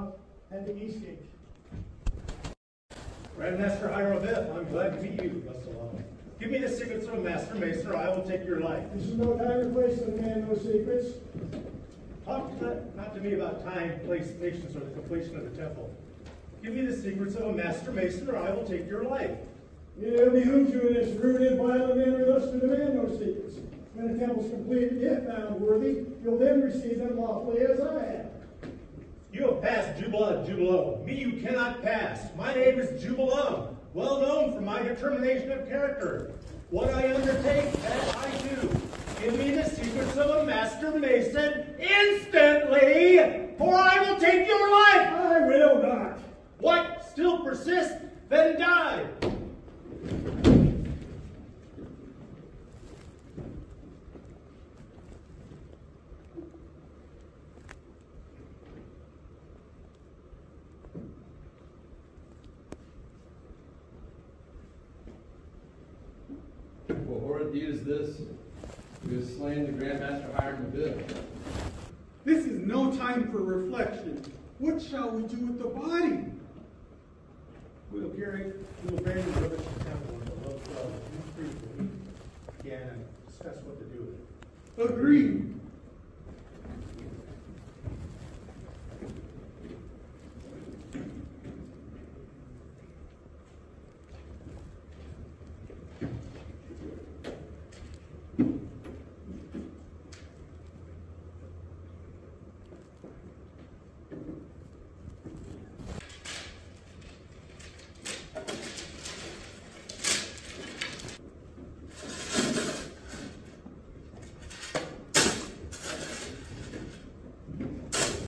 Town and the East Gate. Grand Master Hiram I'm glad to meet you, Give me the secrets of Master mason, I will take your life. This is no time and place for man, no secrets. Talk to not to me about time, place, patience, or the completion of the temple. Give me the secrets of a Master mason, or I will take your life. It behooves you in this rude and violent manner thus to demand no secrets. When the temple is completed, if found worthy, you'll then receive them lawfully as I have. You have passed Jubela Jubelo. Me you cannot pass. My name is Jubelum, well known for my determination of character. What I undertake, that I do. Give me the secrets of a master mason instantly, for I will take your life. I will not. What? Still persist? Then die. What horrid deed is this? We have slain the Grand Master Hiram Abiff. This is no time for reflection. What shall we do with the body? We will carry, we will bury the rubbish in the temple and the love of God. Will meet again and discuss what to do with it. Agreed.